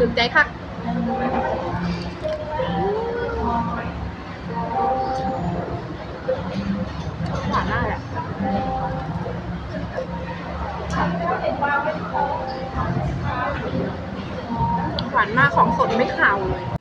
ลืมใจค่ะหวานมากอะหวานมากของสดไม่ขาวเลย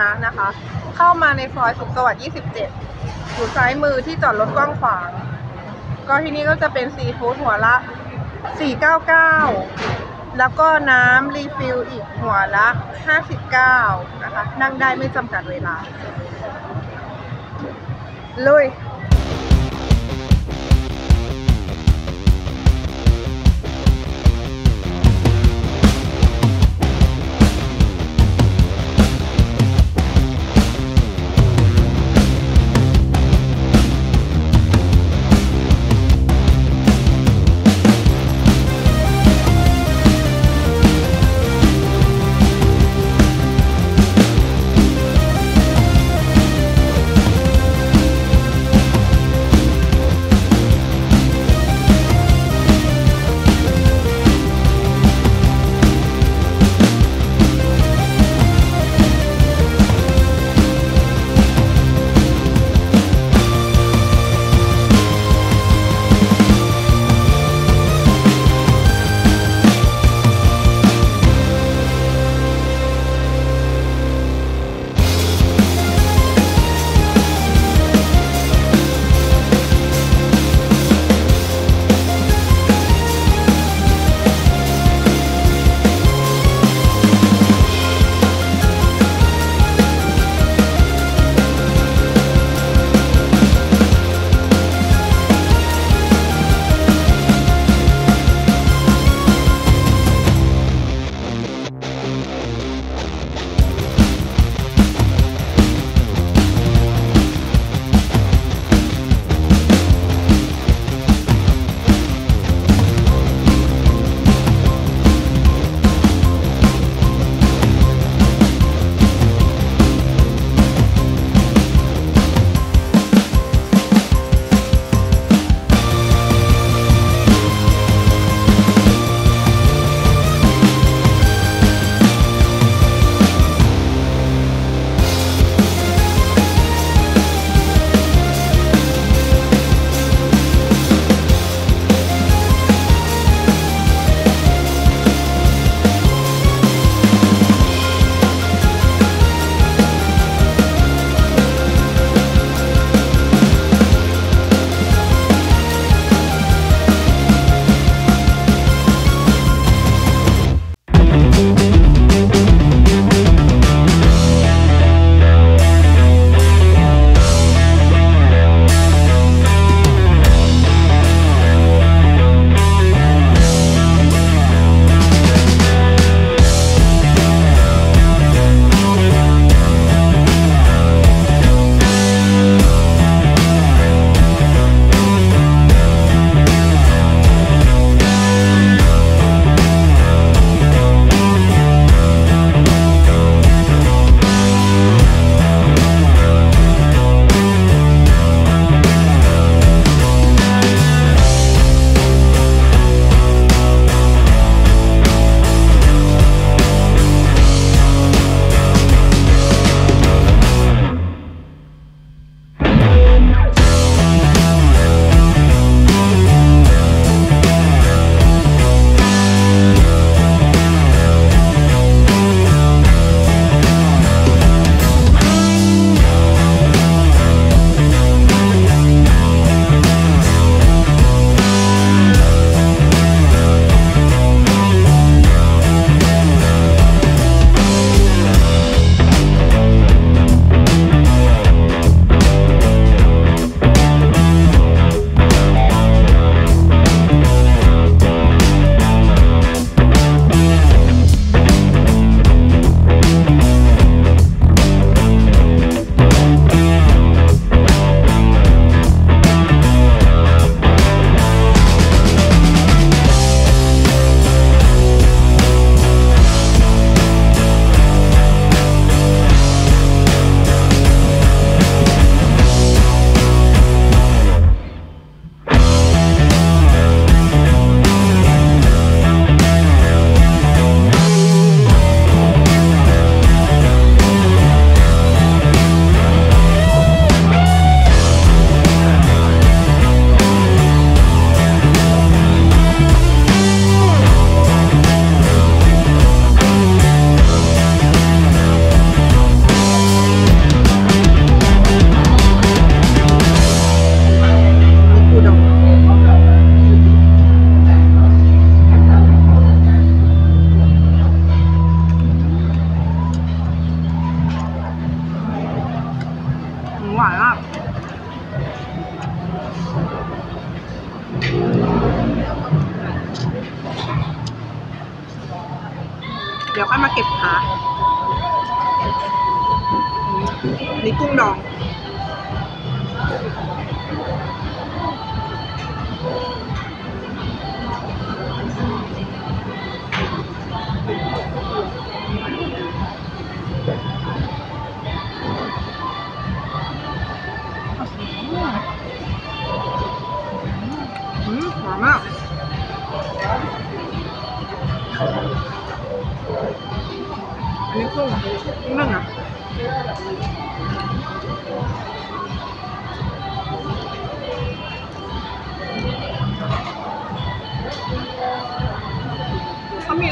ณะนะคะ เข้ามาในซอยสุขสวัสดิ์27 อยู่ซ้ายมือที่จอดรถกว้างขวาง ก็ที่นี่ก็จะเป็นซีฟู้ดหัวละ 499 แล้วก็น้ำรีฟิลอีกหัวละ 59 นะคะ นั่งได้ไม่จำกัดเวลา ลุย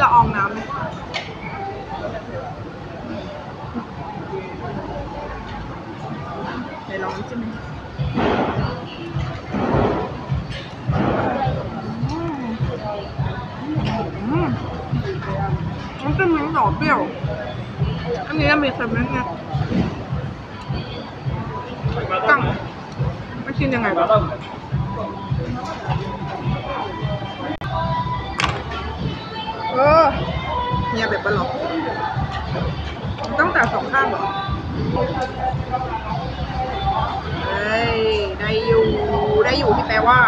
ละอองน้ำไหมไหนลองน้ำจิ้มไหมอืมน้ำจิ้มมันหอเปรี้ยว อันนี้มีเค็มไหมเนี่ยกังไมันกินยังไงวะ เออเฮียแบบบะหรอตั้งตัดสองข้างหรอเฮ้ยได้อยู่ ได้อยู่ที่แปลว่า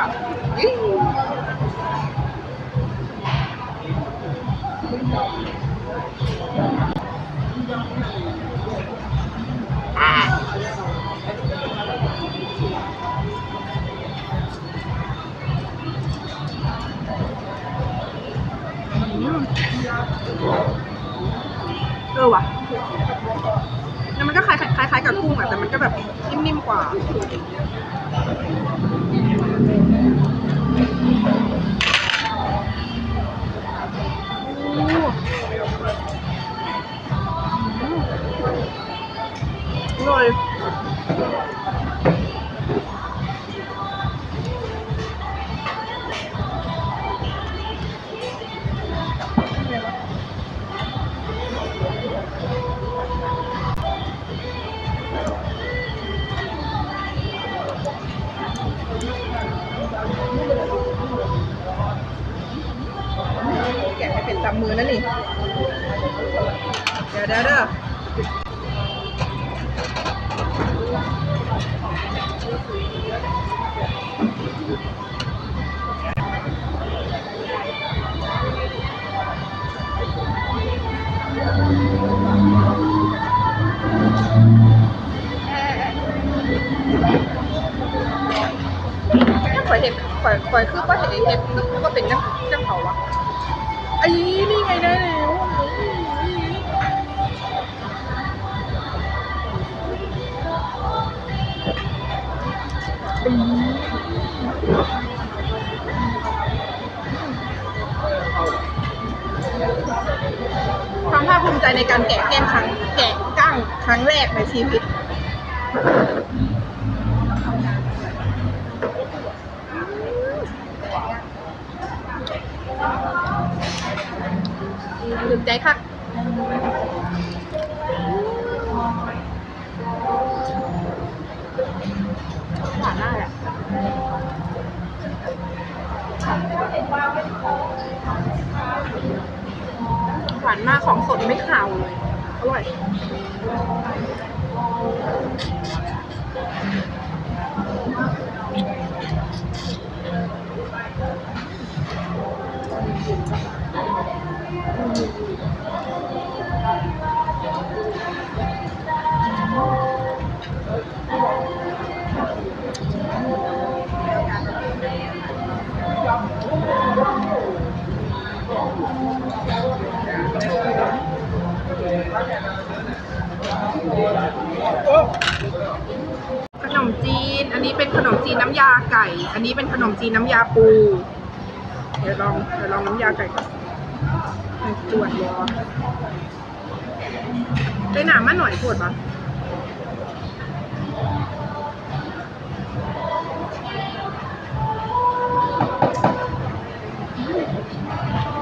อร่อยแกะให้เป็นตามมือนั่นนี่ เดี๋ยวเดี๋ยวเด้อข่อยเห็นข่อยข่อยคือว่าเห็นเห็นนึกว่าเป็นจังจังเขาคภาคภูมิใจในการแกะแก้มครั้งแกะกั้งครั้งแรกในชีวิต ตื่นใจค่ะ หวานมากของสดไม่ขาวเลย อร่อย ขนมจีน อันนี้เป็นขนมจีนน้ำยาไก่ อันนี้เป็นขนมจีนน้ำยาปู เดี๋ยวลองเดี๋ยวลองน้ำยาไก่ก่อนจวดวอไปหนามาหน่อยปวดปะ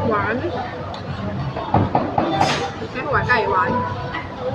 หวานแค่หัวไก่หวาน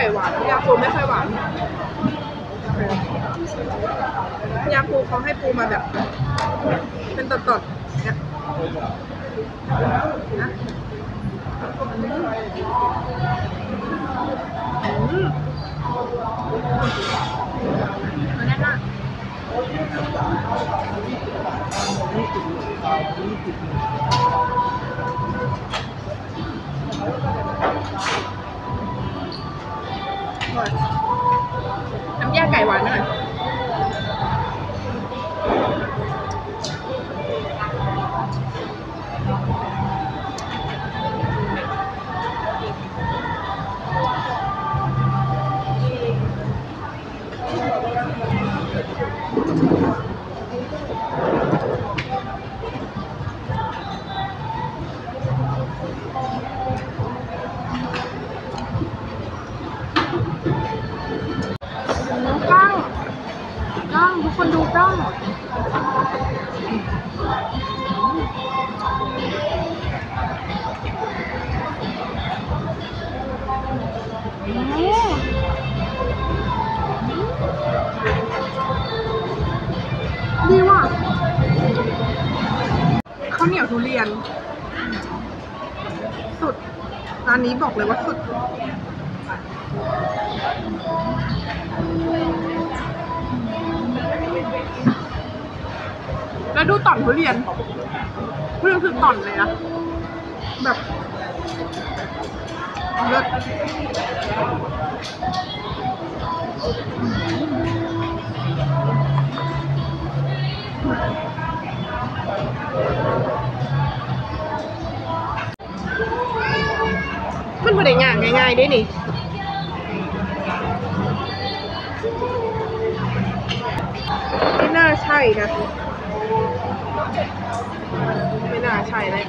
ก่หวานยาปูไม่ค่อยหวานยาปูเขาให้ปูมาแบบ เป็นตดๆเนี่ยนะอืมมันแน่นมาก ข้าวเหนียวทุเรียน สุด ร้านนี้บอกเลยว่าสุด แล้วดูต่อนทุเรียนทุเรียนคือต่อนเลยนะ แบบเลิศมั นไม่ได้ง่ายง่ายๆด้วยนี่ไม่น่าใช่นะ ไม่น่าใช่เลย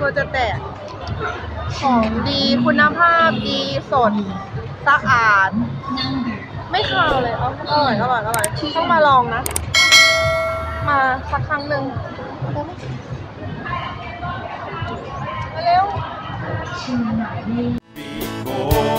ตัวจะแตก ของดีคุณภาพดีสดสะอาด ไม่คาวเลยออร่อยอร่อยอร่อยต้องมาลองนะ มาสักครั้งหนึ่งมาเร็ว Bigo